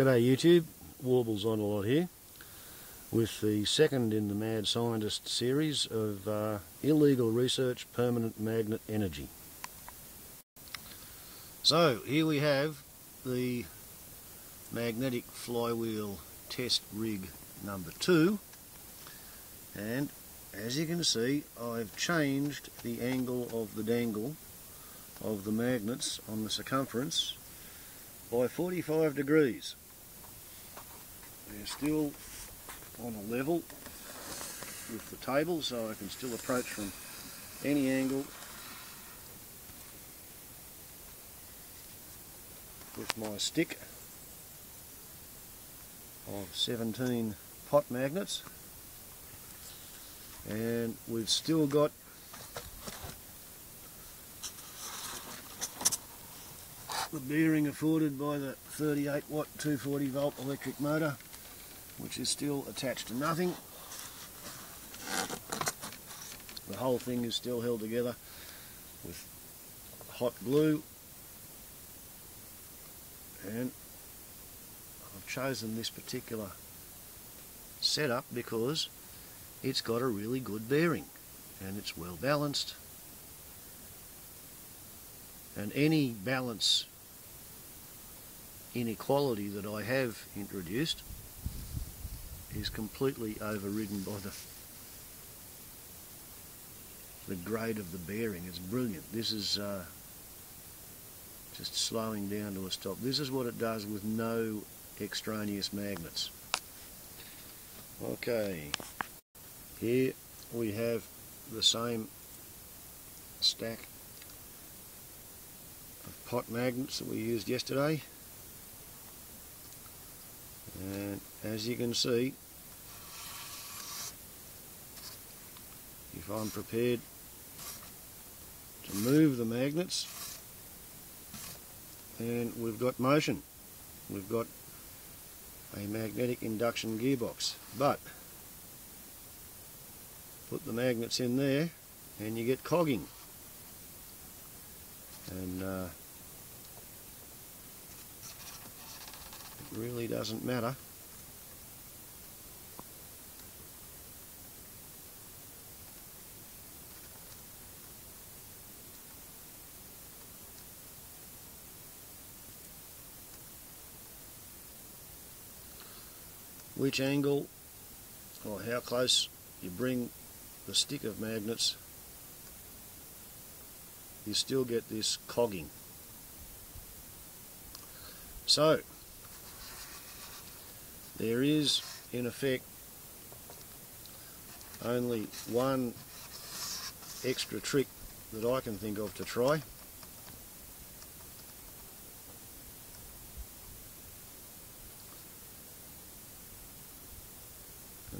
G'day YouTube, Warbles on a lot here with the second in the Mad Scientist series of uh, illegal research permanent magnet energy. So here we have the magnetic flywheel test rig number two. And as you can see I've changed the angle of the dangle of the magnets on the circumference by 45 degrees they're still on a level with the table so I can still approach from any angle with my stick of 17 pot magnets. And we've still got the bearing afforded by the 38 watt 240 volt electric motor which is still attached to nothing. The whole thing is still held together with hot glue and I've chosen this particular setup because it's got a really good bearing and it's well balanced and any balance inequality that I have introduced is completely overridden by the the grade of the bearing. It's brilliant. This is uh, just slowing down to a stop. This is what it does with no extraneous magnets. Okay, here we have the same stack of pot magnets that we used yesterday and as you can see if I'm prepared to move the magnets then we've got motion. We've got a magnetic induction gearbox. But put the magnets in there and you get cogging and uh, really doesn't matter. Which angle or how close you bring the stick of magnets you still get this cogging. So there is, in effect, only one extra trick that I can think of to try.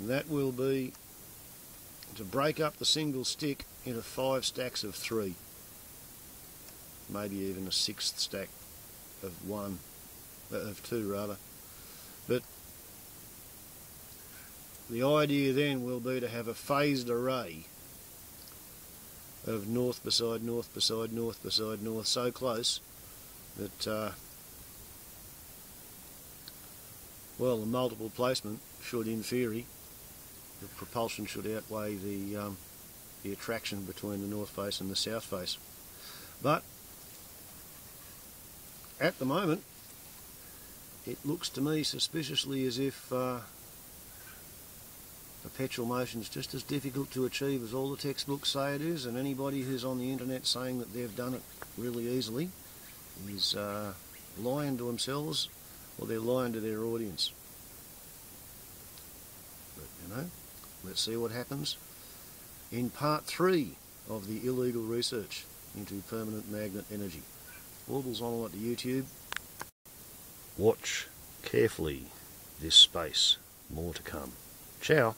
And that will be to break up the single stick into five stacks of three. Maybe even a sixth stack of one, uh, of two rather. But the idea then will be to have a phased array of north beside north beside north beside north so close that uh, well the multiple placement should in theory the propulsion should outweigh the um, the attraction between the north face and the south face but at the moment it looks to me suspiciously as if uh, perpetual motion is just as difficult to achieve as all the textbooks say it is, and anybody who's on the internet saying that they've done it really easily is uh, lying to themselves or they're lying to their audience. But, you know, let's see what happens in part three of the illegal research into permanent magnet energy. Warbles on a lot to YouTube. Watch carefully this space. More to come. Ciao.